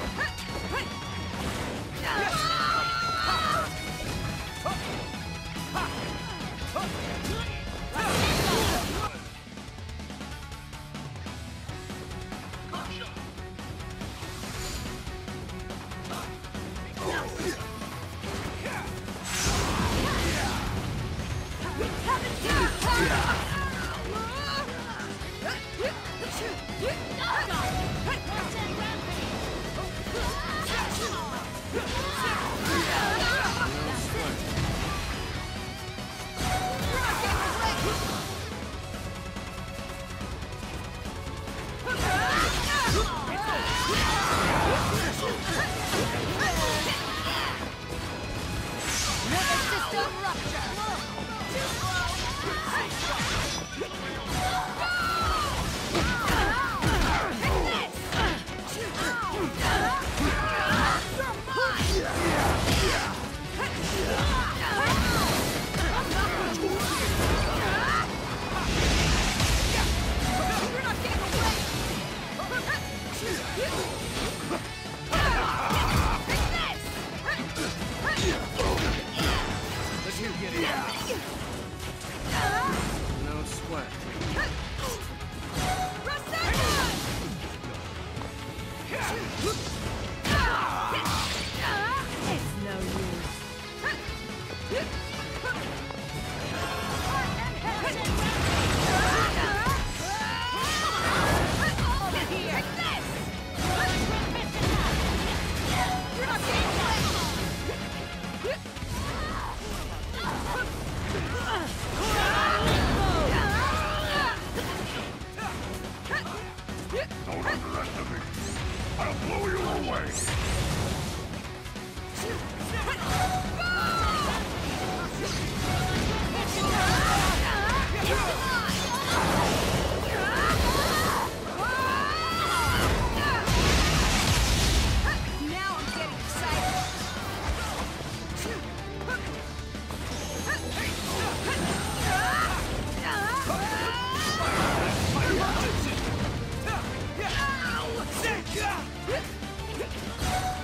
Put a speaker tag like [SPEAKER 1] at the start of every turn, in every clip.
[SPEAKER 1] Huh.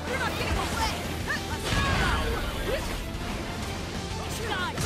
[SPEAKER 1] You're not getting away! Die!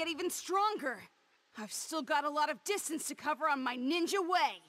[SPEAKER 1] get even stronger. I've still got a lot of distance to cover on my ninja way.